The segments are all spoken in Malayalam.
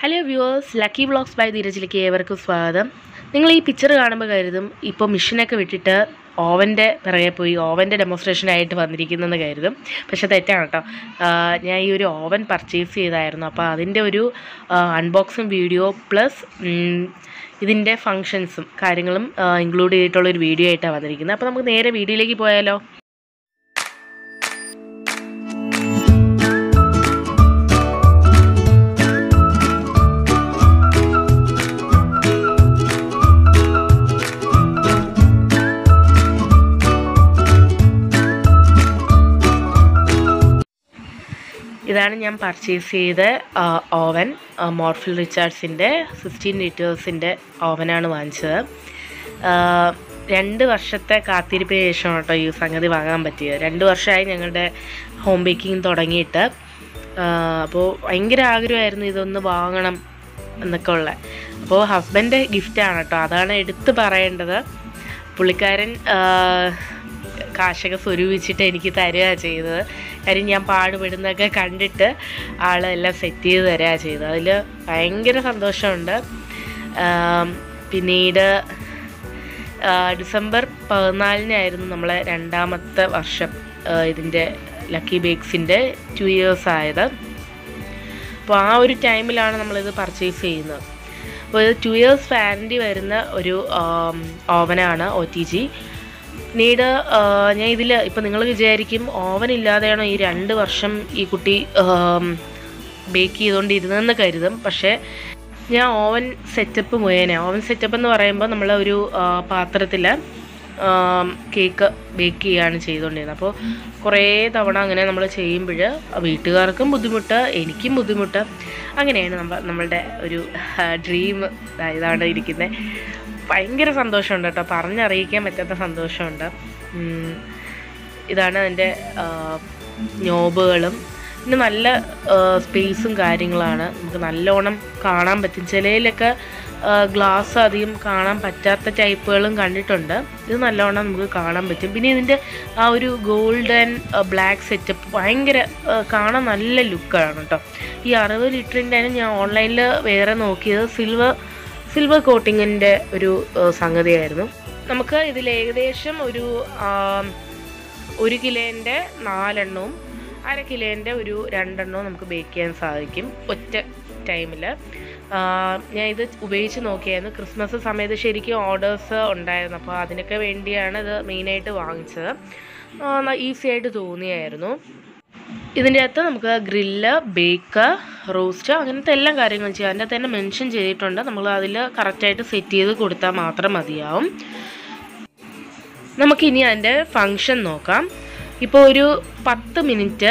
Hello viewers lucky blogs by ധീരജിലേക്ക് ഏവർക്കും സ്വാഗതം. നിങ്ങൾ ഈ പിക്ചർ കാണുമ്പോൾ കരുതും ഇപ്പോൾ മിഷീനൊക്കെ വിട്ടിട്ട് ഓവന്റെ പിറകെ പോയി ഓവന്റെ ഡെമോൺസ്ട്രേഷനായിട്ട് വന്നിരിക്കുന്നതെന്ന് കരുതും. പക്ഷെ തെറ്റാണ് കേട്ടോ ഞാൻ ഈ ഒരു ഓവൻ പർച്ചേസ് ചെയ്തായിരുന്നു. അപ്പോൾ അതിന്റെ ഒരു അൺബോക്സിങ് വീഡിയോ പ്ലസ് ഇതിന്റെ ഫങ്ഷൻസും കാര്യങ്ങളും ഇൻക്ലൂഡ് ചെയ്തിട്ടുള്ളൊരു വീഡിയോ ആയിട്ടാണ് വന്നിരിക്കുന്നത്. അപ്പോൾ നമുക്ക് നേരെ വീഡിയോയിലേക്ക് പോയാലോ? ഇതാണ് ഞാൻ പർച്ചേസ് ചെയ്ത ഓവൻ മോർഫിൽ റിച്ചാർഡ്സിന്റെ സിക്സ്റ്റീൻ ലിറ്റേഴ്സിന്റെ ഓവനാണ് വാങ്ങിച്ചത്. രണ്ട് വർഷത്തെ കാത്തിരിപ്പിന് ശേഷം കേട്ടോ ഈ സംഗതി വാങ്ങാൻ പറ്റിയത്. രണ്ട് വർഷമായി ഞങ്ങളുടെ ഹോം ബേക്കിംഗ് തുടങ്ങിയിട്ട്. അപ്പോൾ ഭയങ്കര ആഗ്രഹമായിരുന്നു ഇതൊന്ന് വാങ്ങണം എന്നൊക്കെ ഉള്ള. അപ്പോൾ ഹസ്ബൻഡ് ഗിഫ്റ്റാണ് കേട്ടോ. അതാണ് എടുത്ത് പറയേണ്ടത്. പുള്ളിക്കാരൻ കാശൊക്കെ സ്വരൂപിച്ചിട്ട് എനിക്ക് തരിക ചെയ്തത്. കാര്യം ഞാൻ പാടുപെടുന്നതൊക്കെ കണ്ടിട്ട് ആളെല്ലാം സെറ്റ് ചെയ്ത് തരാ ചെയ്തത്. അതിൽ ഭയങ്കര സന്തോഷമുണ്ട്. പിന്നീട് ഡിസംബർ പതിനാലിനായിരുന്നു നമ്മളെ രണ്ടാമത്തെ വർഷം ഇതിന്റെ ലക്കി ബേക്സിന്റെ ടു ഇയേഴ്സ് ആയത്. അപ്പോൾ ആ ഒരു ടൈമിലാണ് നമ്മളിത് പർച്ചേസ് ചെയ്യുന്നത്. അപ്പോൾ ഇത് ടു ഇയേഴ്സ് വാറന്റി വരുന്ന ഒരു ഓവനാണ് ഒ ടി ജി പിന്നീട് ഞാൻ ഇതിൽ ഇപ്പം നിങ്ങൾ വിചാരിക്കും ഓവൻ ഇല്ലാതെയാണോ ഈ രണ്ട് വർഷം ഈ കുട്ടി ബേക്ക് ചെയ്തുകൊണ്ടിരുന്നതെന്ന് കരുതും. പക്ഷേ ഞാൻ ഓവൻ സെറ്റപ്പ് മുഖേന ഓവൻ സെറ്റപ്പ് എന്ന് പറയുമ്പോൾ നമ്മൾ ഒരു പാത്രത്തിൽ കേക്ക് ബേക്ക് ചെയ്യുകയാണ് ചെയ്തുകൊണ്ടിരുന്നത് അപ്പോൾ കുറേ തവണ അങ്ങനെ നമ്മൾ ചെയ്യുമ്പോൾ വീട്ടുകാർക്കും ബുദ്ധിമുട്ട് എനിക്കും ബുദ്ധിമുട്ട്. അങ്ങനെയാണ് നമ്മൾ നമ്മളുടെ ഒരു ഡ്രീം ഇതാണ് ഇരിക്കുന്നത് ഭയങ്കര സന്തോഷമുണ്ട് കേട്ടോ. പറഞ്ഞറിയിക്കാൻ പറ്റാത്ത സന്തോഷമുണ്ട്. ഇതാണ് അതിന്റെ ഞോബുകളും പിന്നെ നല്ല സ്പേസും കാര്യങ്ങളാണ്. നമുക്ക് നല്ലോണം കാണാൻ പറ്റും. ചിലയിലൊക്കെ ഗ്ലാസ് അധികം കാണാൻ പറ്റാത്ത ടൈപ്പുകളും കണ്ടിട്ടുണ്ട്. ഇത് നല്ലോണം നമുക്ക് കാണാൻ പറ്റും. പിന്നെ ഇതിന്റെ ആ ഒരു ഗോൾഡൻ ബ്ലാക്ക് സെറ്റപ്പ് ഭയങ്കര കാണാൻ നല്ല ലുക്കാണ് കേട്ടോ. ഈ അറുപത് ലിറ്ററിന്റെ ഞാൻ ഓൺലൈനിൽ വേറെ നോക്കിയത്. സിൽവർ സിൽവർ കോട്ടിങ്ങിന്റെ ഒരു സംഗതിയായിരുന്നു. നമുക്ക് ഇതിൽ ഏകദേശം ഒരു ഒരു കിലോന്റെ നാലെണ്ണവും അര കിലോന്റെ ഒരു രണ്ടെണ്ണവും നമുക്ക് ബേക്ക് ചെയ്യാൻ സാധിക്കും ഒറ്റ ടൈമിൽ ഞാൻ ഇത് ഉപയോഗിച്ച് നോക്കിയായിരുന്നു. ക്രിസ്മസ് സമയത്ത് ശരിക്കും ഓർഡേഴ്സ് ഉണ്ടായിരുന്നു. അപ്പോൾ അതിനൊക്കെ വേണ്ടിയാണ് ഇത് മെയിനായിട്ട് വാങ്ങിച്ചത്. ഈസി ആയിട്ട് തോന്നിയായിരുന്നു. ഇതിന്റെ അകത്ത് നമുക്ക് ഗ്രില്ല് ബേക്ക് റോസ്റ്റ് അങ്ങനത്തെ എല്ലാ കാര്യങ്ങളും ചെയ്യാം. അതിന്റെ തന്നെ മെൻഷൻ ചെയ്തിട്ടുണ്ട്. നമ്മൾ അതിൽ കറക്റ്റായിട്ട് സെറ്റ് ചെയ്ത് കൊടുത്താൽ മാത്രം മതിയാവും. നമുക്കിനി അതിന്റെ ഫങ്ഷൻ നോക്കാം. ഇപ്പോൾ ഒരു പത്ത് മിനിറ്റ്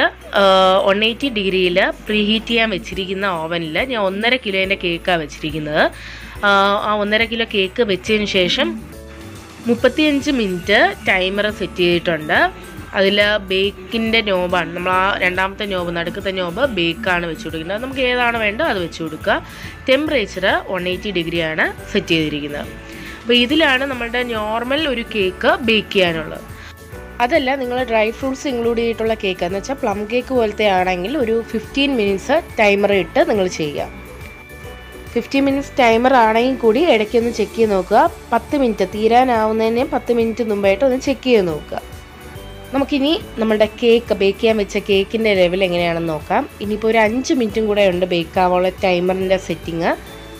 വൺ എയ്റ്റി ഡിഗ്രിയിൽ പ്രീ ഹീറ്റ് ചെയ്യാൻ വെച്ചിരിക്കുന്ന ഓവനിൽ ഞാൻ ഒന്നര കിലോന്റെ കേക്കാണ് വെച്ചിരിക്കുന്നത്. ആ ഒന്നര കിലോ കേക്ക് വെച്ചതിന് ശേഷം മുപ്പത്തിയഞ്ച് മിനിറ്റ് ടൈമർ സെറ്റ് ചെയ്തിട്ടുണ്ട്. അതിൽ ബേക്കിന്റെ നോബാണ്. നമ്മൾ ആ രണ്ടാമത്തെ നോബ് നടുക്കത്തെ നോബ് ബേക്കാണ് വെച്ച് കൊടുക്കുന്നത്. നമുക്ക് ഏതാണ് വേണ്ടത് അത് വെച്ച് കൊടുക്കുക. ടെമ്പറേച്ചർ വൺ എയ്റ്റി ഡിഗ്രിയാണ് സെറ്റ് ചെയ്തിരിക്കുന്നത്. അപ്പോൾ ഇതിലാണ് നമ്മുടെ നോർമൽ ഒരു കേക്ക് ബേക്ക് ചെയ്യാനുള്ളത്. അതല്ല നിങ്ങൾ ഡ്രൈ ഫ്രൂട്ട്സ് ഇൻക്ലൂഡ് ചെയ്തിട്ടുള്ള കേക്ക് എന്ന് വെച്ചാൽ പ്ലം കേക്ക് പോലത്തെ ആണെങ്കിൽ ഒരു ഫിഫ്റ്റീൻ മിനിറ്റ്സ് ടൈമർ ഇട്ട് നിങ്ങൾ ചെയ്യുക. ഫിഫ്റ്റി മിനിറ്റ്സ് ടൈമർ ആണെങ്കിൽ കൂടി ഇടയ്ക്കൊന്ന് ചെക്ക് ചെയ്ത് നോക്കുക. പത്ത് മിനിറ്റ് തീരാനാവുന്നതിന് പത്ത് മിനിറ്റ് മുമ്പായിട്ട് ഒന്ന് ചെക്ക് ചെയ്ത് നോക്കുക. നമുക്കിനി നമ്മളുടെ കേക്ക് ബേക്ക് ചെയ്യാൻ വെച്ച കേക്കിന്റെ ലെവൽ എങ്ങനെയാണെന്ന് നോക്കാം. ഇനിയിപ്പോൾ ഒരു അഞ്ച് മിനിറ്റും കൂടെ ഉണ്ട് ബേക്ക് ആവാനുള്ള ടൈമറിന്റെ സെറ്റിങ്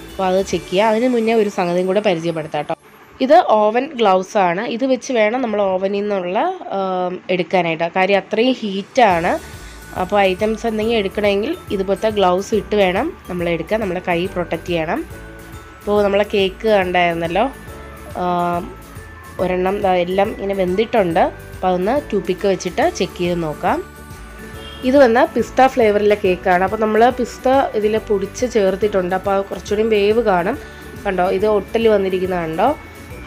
അപ്പോൾ അത് ചെക്ക് ചെയ്യുക അതിന് മുന്നേ ഒരു സംഗതിയും കൂടെ പരിചയപ്പെടുത്താം ഇത് ഓവൻ ഗ്ലൗസ് ആണ്. ഇത് വെച്ച് വേണം നമ്മൾ ഓവനിൽ നിന്നുള്ള എടുക്കാനായിട്ട്. കാര്യം അത്രയും ഹീറ്റാണ് അപ്പോൾ ഐറ്റംസ് എന്തെങ്കിലും എടുക്കണമെങ്കിൽ ഇതുപോലത്തെ ഗ്ലൗസ് ഇട്ട് വേണം നമ്മൾ എടുക്കാൻ. നമ്മുടെ കൈ പ്രൊട്ടക്റ്റ് ചെയ്യണം. ഇപ്പോൾ നമ്മളെ കേക്ക് കണ്ടായിരുന്നല്ലോ. ഒരെണ്ണം എല്ലാം ഇങ്ങനെ വെന്തിട്ടുണ്ട്. അപ്പോൾ അതൊന്ന് ടൂപ്പിക്ക് വെച്ചിട്ട് ചെക്ക് ചെയ്ത് നോക്കാം. ഇത് വന്ന പിസ്ത ഫ്ലേവറിലെ കേക്കാണ്. അപ്പോൾ നമ്മൾ പിസ്ത ഇതിൽ പൊടിച്ച് ചേർത്തിട്ടുണ്ട്. അപ്പോൾ കുറച്ചുകൂടി വേവ് കാണും. കണ്ടോ? ഇത് ഒട്ടൽ വന്നിരിക്കുന്ന കണ്ടോ?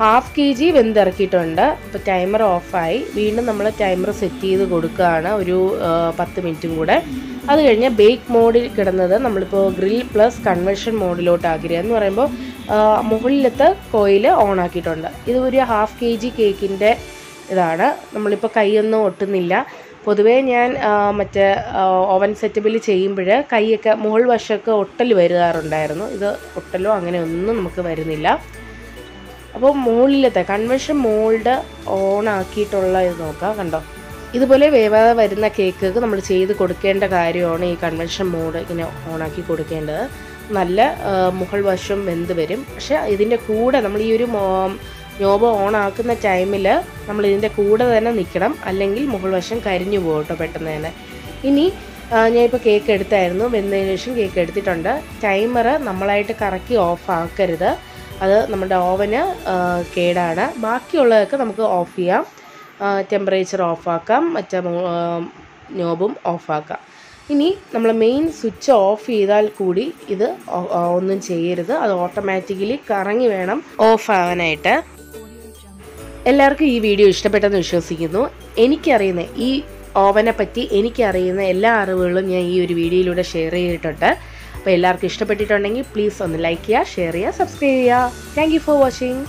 ഹാഫ് കെ ജി വെന്തിറക്കിയിട്ടുണ്ട്. അപ്പോൾ ടൈമർ ഓഫായി വീണ്ടും നമ്മൾ ടൈമർ സെറ്റ് ചെയ്ത് കൊടുക്കുകയാണ്. ഒരു പത്ത് മിനിറ്റും കൂടെ. അത് കഴിഞ്ഞ് ബേക്ക് മോഡിൽ കിടന്നത് നമ്മളിപ്പോൾ ഗ്രിൽ പ്ലസ് കൺവെൻഷൻ മോഡിലോട്ട് ആക്കിയത് എന്ന് പറയുമ്പോൾ മുകളിലത്തെ കോയിൽ ഓൺ ആക്കിയിട്ടുണ്ട്. ഇത് ഒരു ഹാഫ് കെ ജി കേക്കിന്റെ ഇതാണ്. നമ്മളിപ്പോൾ കൈയൊന്നും ഒട്ടുന്നില്ല. പൊതുവേ ഞാൻ മറ്റേ ഓവൻ സെറ്റപ്പിൽ ചെയ്യുമ്പോൾ കൈയൊക്കെ മുകൾ വശമൊക്കെ ഒട്ടൽ വരാറുണ്ടായിരുന്നു ഇത് ഒട്ടലോ അങ്ങനെ ഒന്നും നമുക്ക് വരുന്നില്ല. അപ്പോൾ മുകളിലത്തെ കൺവെൻഷൻ മോൾഡ് ഓൺ ആക്കിയിട്ടുള്ള ഇത് നോക്കാം. കണ്ടോ? ഇതുപോലെ വേവാതെ വരുന്ന കേക്കുകൾക്ക് നമ്മൾ ചെയ്ത് കൊടുക്കേണ്ട കാര്യമാണ് ഈ കൺവെൻഷൻ മോഡ് ഇങ്ങനെ ഓണാക്കി കൊടുക്കേണ്ടത്. നല്ല മുകൾ വശം വെന്ത് വരും. പക്ഷെ ഇതിന്റെ കൂടെ നമ്മൾ ഈ ഒരു നോബ് ഓൺ ആക്കുന്ന ടൈമിൽ നമ്മൾ ഇതിന്റെ കൂടെ തന്നെ നിൽക്കണം അല്ലെങ്കിൽ മുകൾ വശം കരിഞ്ഞു പോകും കേട്ടോ പെട്ടെന്ന് തന്നെ. ഇനി ഞാനിപ്പോൾ കേക്ക് എടുത്തായിരുന്നു. വെന്തതിന് ശേഷം കേക്ക് എടുത്തിട്ടുണ്ട്. ടൈമർ നമ്മളായിട്ട് കറക്കി ഓഫ് ആക്കരുത്. അത് നമ്മുടെ ഓവന് കേടാണ്. ബാക്കിയുള്ളതൊക്കെ നമുക്ക് ഓഫ് ചെയ്യാം. ടെമ്പറേച്ചർ ഓഫാക്കാം മറ്റേ നോബും ഓഫാക്കാം ഇനി നമ്മൾ മെയിൻ സ്വിച്ച് ഓഫ് ചെയ്താൽ കൂടി ഇത് ഒന്നും ചെയ്യരുത്. അത് ഓട്ടോമാറ്റിക്കലി കറങ്ങി വേണം ഓഫ് ആവാനായിട്ട്. എല്ലാവർക്കും ഈ വീഡിയോ ഇഷ്ടപ്പെട്ടെന്ന് വിശ്വസിക്കുന്നു. എനിക്കറിയുന്ന ഈ ഓവനെ പറ്റി എനിക്കറിയുന്ന എല്ലാ അറിവുകളും ഞാൻ ഈ ഒരു വീഡിയോയിലൂടെ ഷെയർ ചെയ്തിട്ടുണ്ട്. അപ്പോൾ എല്ലാവർക്കും ഇഷ്ടപ്പെട്ടിട്ടുണ്ടെങ്കിൽ പ്ലീസ് ഒന്ന് ലൈക്ക് ചെയ്യുക ഷെയർ ചെയ്യുക സബ്സ്ക്രൈബ് ചെയ്യുക. Thank for watching